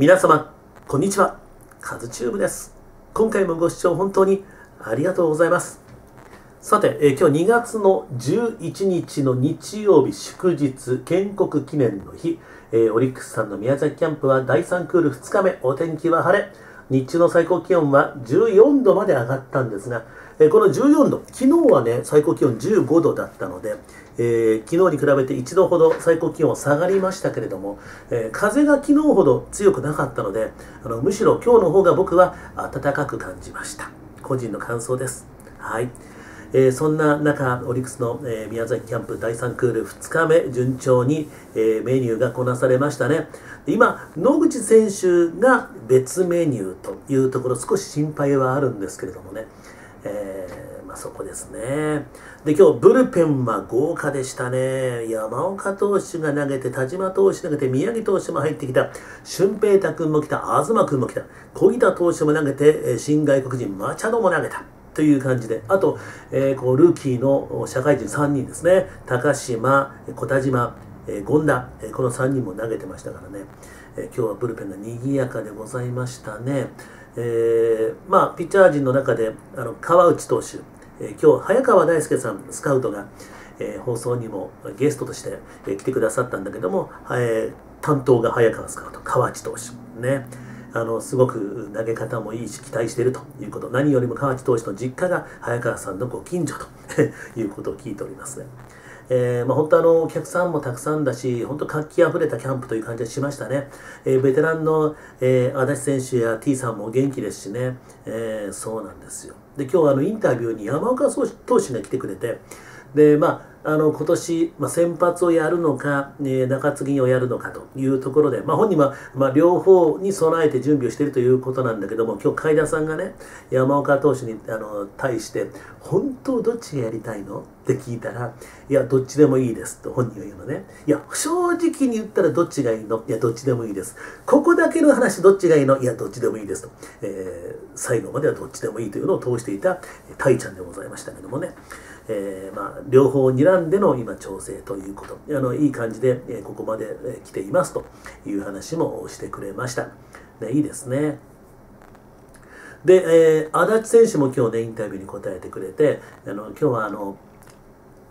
皆様、こんにちは。カズチューブです。今回もご視聴本当にありがとうございます。さて、えー今日2月の11日の日曜日祝日建国記念の日、えーオリックスさんの宮崎キャンプは第3クール2日目、お天気は晴れ、日中の最高気温は14度まで上がったんですが、えこの14度、昨日はね、最高気温15度だったので、えー昨日に比べて1度ほど最高気温は下がりましたけれども、えー風が昨日ほど強くなかったのであのむしろ今日の方が僕は暖かく感じました。個人の感想です。はい、えーそんな中オリックスの、えー宮崎キャンプ第3クール2日目順調に、えーメニューがこなされましたね今野口選手が別メニューというところ少し心配はあるんですけれどもね、えーまあ、そこですね。で、今日、ブルペンは豪華でしたね。山岡投手が投げて、田島投手投げて、宮城投手も入ってきた、俊平太君も来た、東君も来た、小木田投手も投げて、新外国人、マチャドも投げた。という感じで、あと、えーこうルーキーの社会人3人ですね。高島、小田島、えー権田、えーこの3人も投げてましたからね。えー今日はブルペンが賑やかでございましたね。えーまあ、ピッチャー陣の中であの川内投手、えー今日早川大輔さんスカウトが、えー放送にもゲストとして、えー来てくださったんだけども、えー担当が早川スカウト川内投手ねあのすごく投げ方もいいし期待しているということ何よりも川内投手の実家が早川さんのご近所と いうことを聞いておりますね。えーまあ、本当あのお客さんもたくさんだし、本当活気あふれたキャンプという感じがしましたね。えーベテランの、えー足立選手や T さんも元気ですしね、えそうなんですよ。で、今日あのインタビューに山岡投手が来てくれて、で、まあ、あの今年、まあ、先発をやるのか、えー中継ぎをやるのかというところで、まあ、本人は、まあ、両方に備えて準備をしているということなんだけども、今日、海田さんがね、山岡投手にあの対して、本当どっちがやりたいの？って聞いたら、いや、どっちでもいいですと本人が言うのね。いや、正直に言ったらどっちがいいの？いや、どっちでもいいです。ここだけの話、どっちがいいの？いや、どっちでもいいですと。えー最後まではどっちでもいいというのを通していた、タイちゃんでございましたけどもね。えーまあ、両方睨んでの今調整ということ。あのいい感じで、えここまで、来ていますという話もしてくれました、ね、いいですね。で、えー足立選手も今日ねインタビューに答えてくれてあの今日はあの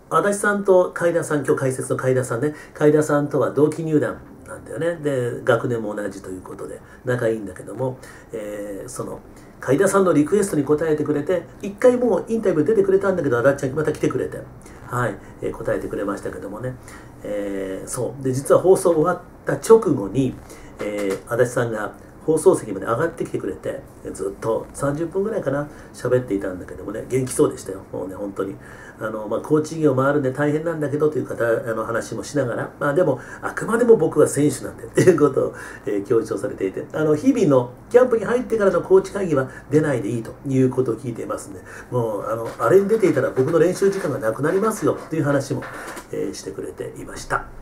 足立さんと海田さん今日解説の海田さんね。海田さんとは同期入団。なんだよね。で学年も同じということで仲いいんだけども、えーその海田さんのリクエストに答えてくれて一回もうインタビュー出てくれたんだけどあらっちゃんまた来てくれて。はい、えー答えてくれましたけどもね、えーそう。で実は放送終わった直後に、えー足立さんが放送席まで上がってきてくれてずっと30分ぐらいかな喋っていたんだけどもね元気そうでしたよもうね本当にあの、まあ、コーチ業もあるんで大変なんだけどという方あの話もしながらまあでもあくまでも僕は選手なんで っていうことを、えー強調されていてあの日々のキャンプに入ってからのコーチ会議は出ないでいいということを聞いていますんでもうあのあれに出ていたら僕の練習時間がなくなりますよという話も、えーしてくれていました。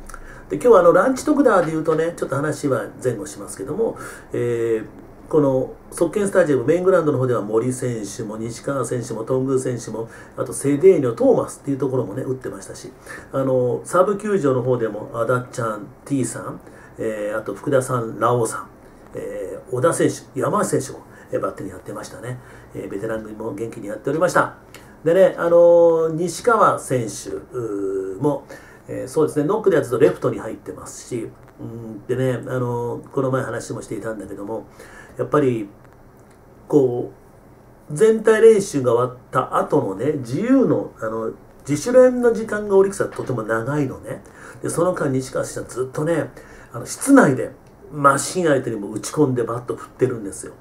で今日はあのランチ特ダーで言うとねちょっと話は前後しますけども、えーこの側建スタジアムメイングランドの方では森選手も西川選手も頓宮選手もあとセデーニョトーマスっていうところもね打ってましたしあのサブ球場の方でもアダッちゃん T さん、えーあと福田さんラオウさん、えー小田選手山橋選手も、バッテリーやってましたね、えーベテラン組も元気にやっておりました。でねあの西川選手もえーそうですね、ノックでやつとレフトに入ってますし、うん、でね、あのこの前話もしていたんだけども、やっぱり、こう、全体練習が終わった後のね、自由の、あの、自主練の時間がオリックスはとても長いのね。で、その間、西川選手はずっとね、あの室内でマシン相手にも打ち込んでバット振ってるんですよ。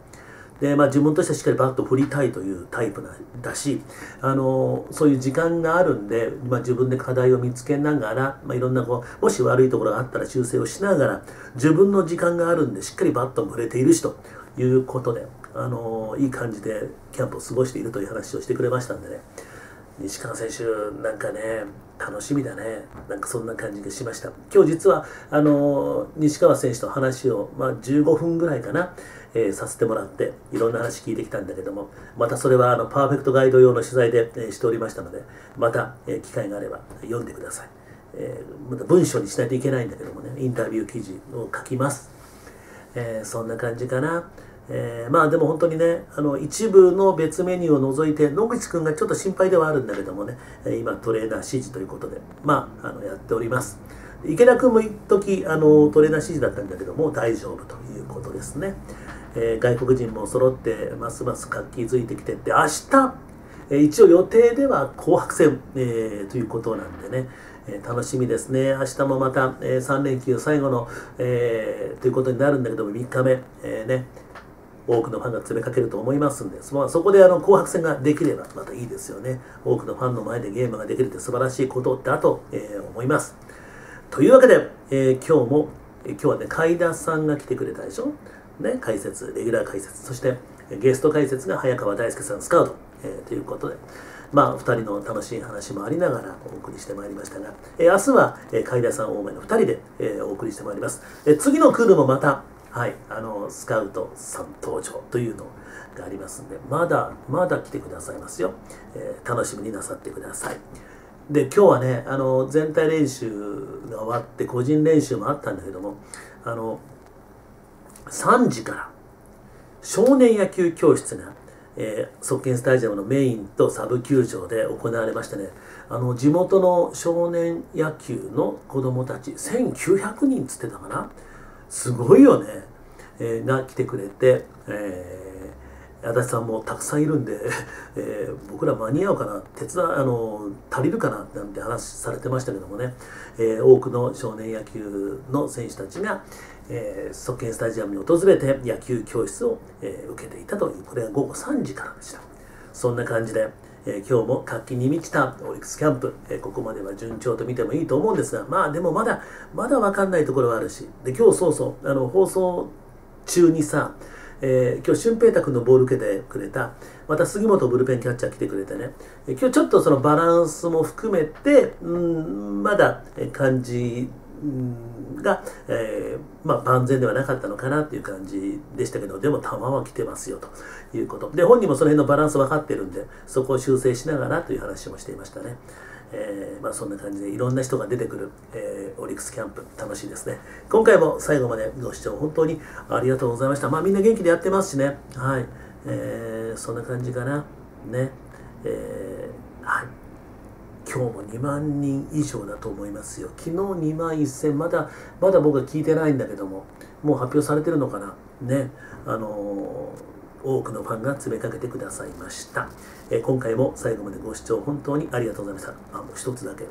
で、まあ、自分としてはしっかりバット振りたいというタイプなだしあのそういう時間があるんで、まあ、自分で課題を見つけながら、まあ、いろんなこうもし悪いところがあったら修正をしながら自分の時間があるんでしっかりバットも振れているしということであのいい感じでキャンプを過ごしているという話をしてくれましたんでね。西川選手なんかね楽しみだね。なんかそんな感じがしました。今日実はあの西川選手と話を、まあ、15分ぐらいかな、えーさせてもらっていろんな話聞いてきたんだけどもまたそれはあのパーフェクトガイド用の取材で、えーしておりましたのでまた、えー機会があれば読んでください、えーまた文章にしないといけないんだけどもねインタビュー記事を書きますえ、そんな感じかな。えー、まあでも本当にね、あの一部の別メニューを除いて、野口くんがちょっと心配ではあるんだけどもね、今トレーナー指示ということで、まあ、あのやっております。池田君も一時あのトレーナー指示だったんだけども、大丈夫ということですね。えー、外国人も揃って、ますます活気づいてきてって、明日、えー、一応予定では紅白戦、えー、ということなんでね、え楽しみですね。明日もまた、え3連休最後の、えということになるんだけども、3日目、えね、多くのファンが詰めかけると思いますんで、まあ、そこであの紅白戦ができればまたいいですよね。多くのファンの前でゲームができるって素晴らしいことだと、え、思います。というわけで、え、今日も、え、今日はね、海田さんが来てくれたでしょ？ね、解説、レギュラー解説、そしてゲスト解説が早川大輔さんスカウト、えー、ということで、まあ、2人の楽しい話もありながらお送りしてまいりましたが、えー、明日は、えー、海田さん多めの2人で、えー、お送りしてまいります。えー、次のクールもまた、はい、あのスカウトさん登場というのがありますんでまだまだ来てくださいますよ、えー、楽しみになさってください。で今日はねあの全体練習が終わって個人練習もあったんだけどもあの3時から少年野球教室が、えー、側近スタジアムのメインとサブ球場で行われましてねあの地元の少年野球の子どもたち1900人っつってたかな？すごいよね、えー、が来てくれて、えー、足立さんもたくさんいるんで、えー、僕ら間に合うかな手伝あの足りるかななんて話されてましたけどもね、えー、多くの少年野球の選手たちが、えー、スタジアムに訪れて野球教室を、えー、受けていたというこれは午後3時からでした。そんな感じで、えー、今日も活気に満ちたオリックスキャンプ、えー、ここまでは順調と見てもいいと思うんですが、まあでもまだ、まだわかんないところはあるし、で、今日そうそう、あの、放送中にさ、えー、今日、俊平太君のボール受けてくれた、また杉本ブルペンキャッチャー来てくれてね、え今日ちょっとそのバランスも含めて、ん、まだ感じが、えー、まあ、万全ではなかったのかなっていう感じでしたけど、でも球は来てますよということ。で、本人もその辺のバランス分かってるんで、そこを修正しながらという話もしていましたね。えー、まあ、そんな感じでいろんな人が出てくる、えー、オリックスキャンプ楽しいですね。今回も最後までご視聴本当にありがとうございました。まあみんな元気でやってますしね。はい。えー、そんな感じかな。ね。え、はい。今日も2万人以上だと思いますよ。昨日2万1000、まだ、まだ僕は聞いてないんだけども、もう発表されてるのかな。ね。あのー、多くのファンが詰めかけてくださいました。えー、今回も最後までご視聴本当にありがとうございました。あ、もう一つだけ。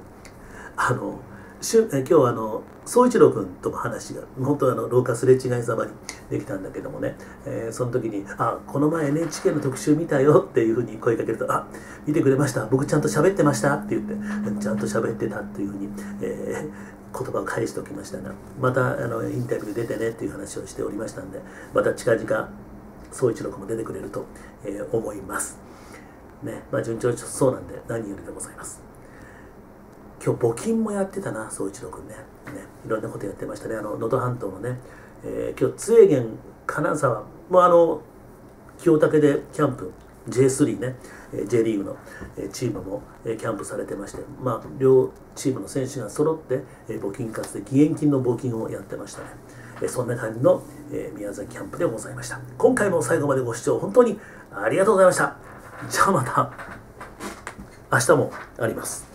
あのしゅえ今日はあの宗一郎君とも話が本当はあの廊下すれ違いざまにできたんだけどもね、えー、その時に「あこの前 NHK の特集見たよ」っていうふうに声かけると「あ見てくれました僕ちゃんと喋ってました」って言ってちゃんと喋ってたっていうふうに、えー、言葉を返しておきましたがまたあのインタビュー出てねっていう話をしておりましたんでまた近々宗一郎君も出てくれると、えー、思います。ねまあ、順調そうなんで何よりでございます。今日募金もやってたな宗一郎君ねねいろんなことやってましたねあの能登半島のね、えー、今日津江源金沢もうあの清武でキャンプ J3 ね J リーグのチームもキャンプされてまして、まあ、両チームの選手が揃って募金活で義援金の募金をやってましたねそんな感じのえ宮崎キャンプでございました。今回も最後までご視聴本当にありがとうございました。じゃあまた明日もあります。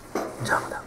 じゃあまた。